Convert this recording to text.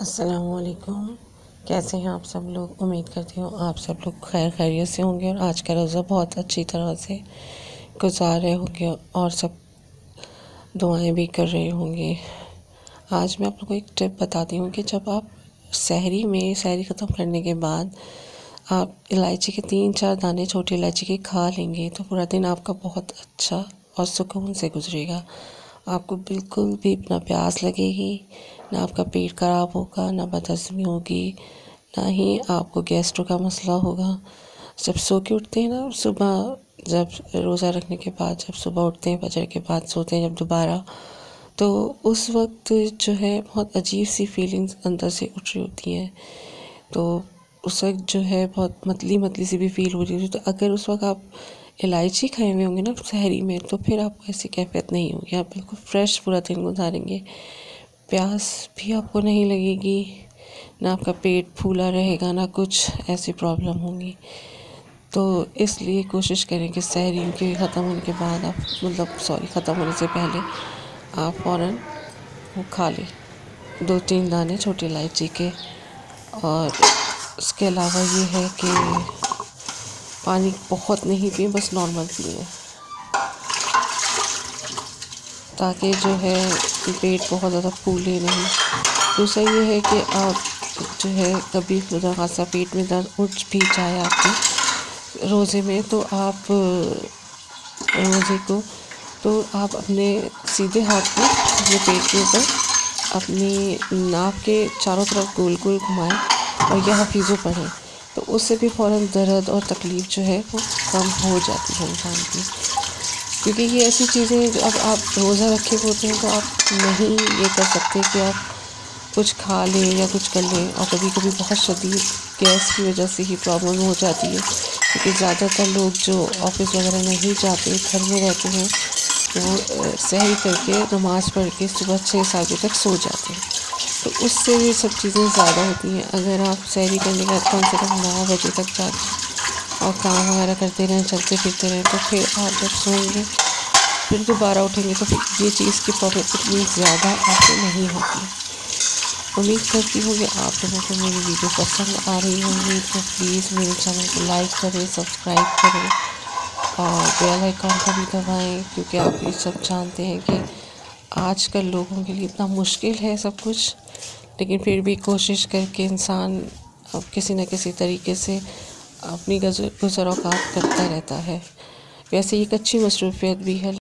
असलकुम कैसे हैं आप सब लोग? उम्मीद करती हूँ आप सब लोग खैर खैरियत से होंगे और आज का रोज़ा बहुत अच्छी तरह से गुजार रहे होंगे और सब दुआएँ भी कर रहे होंगे। आज मैं आप लोगों को एक टिप बताती हूँ कि जब आप सहरी में सहरी ख़त्म करने के बाद आप इलायची के तीन चार दाने, छोटी इलायची के खा लेंगे तो पूरा दिन आपका बहुत अच्छा और सुकून से गुजरेगा। आपको बिल्कुल भी ना प्यास लगेगी, ना आपका पेट ख़राब होगा, ना बदहज़मी होगी, ना ही आपको गैस्ट्रो का मसला होगा। जब सो के उठते हैं ना सुबह जब रोज़ा रखने के बाद, जब सुबह उठते हैं बजर के बाद सोते हैं जब दोबारा तो उस वक्त जो है बहुत अजीब सी फीलिंग्स अंदर से उठ रही होती हैं। तो उस वक्त जो है बहुत मतली मतली सी भी फील हो रही होती है। तो अगर उस वक्त आप इलायची खाए हुए होंगे ना शहरी में तो फिर आपको ऐसी कैफियत नहीं होगी। आप बिल्कुल फ्रेश पूरा दिन गुजारेंगे। प्यास भी आपको नहीं लगेगी, ना आपका पेट फूला रहेगा, ना कुछ ऐसी प्रॉब्लम होंगी। तो इसलिए कोशिश करें कि शहरी के ख़त्म होने के बाद आप मतलब सॉरी ख़त्म होने से पहले आप फ़ौर वो खा लें। दो तीन दाने, छोटी इलायची के। और उसके अलावा ये है कि पानी बहुत नहीं पिए, बस नॉर्मल पिए। ताकि जो है, पेट बहुत ज़्यादा फूले नहीं। दूसरा ये है कि आप जो है, कभी खुदा खासा पेट में दर्द उठ भी जाए आपके रोज़े में तो आप रोज़े को तो आप अपने सीधे हाथ को अपने पेट के ऊपर अपनी नाक के चारों तरफ़ गोल गोल घुमाएँ और यह हफीज़ों पढ़ें तो उससे भी फ़ौर दर्द और तकलीफ़ जो है वो कम हो जाती है इंसान की। क्योंकि ये ऐसी चीज़ें जो अब आप रोज़ा रखे होते हैं तो आप नहीं ये कर सकते कि आप कुछ खा लें या कुछ कर लें। और कभी कभी बहुत शदीद गैस की वजह से ही प्रॉब्लम हो जाती है। क्योंकि ज़्यादातर लोग जो ऑफ़िस वगैरह नहीं जाते, घर में रहते हैं, वो सहरी करके नमाज़ पढ़ के सुबह छः सात बजे तक सो जाते हैं। तो उससे ये सब चीज़ें ज़्यादा होती हैं। अगर आप सैरी करने के बाद कम से कम नौ बजे तक जाते और काम वगैरह करते रहें, चलते फिरते रहें तो फिर आप जब सोएँगे, फिर दोबारा उठेंगे तो फिर ये चीज़ की प्रॉब्लम इतनी ज़्यादा आपको नहीं होती। उम्मीद करती हूँ कि आप लोगों को मेरी वीडियो पसंद आ रही होंगी तो प्लीज़ मेरे चैनल को लाइक करें, सब्सक्राइब करें और बेल आइकॉन को भी दबाएँ, क्योंकि आप ये सब जानते हैं कि आजकल लोगों के लिए इतना मुश्किल है सब कुछ, लेकिन फिर भी कोशिश करके इंसान अब किसी न किसी तरीके से अपनी गुजर अवकात करता रहता है। वैसे एक अच्छी मसरूफियत भी है।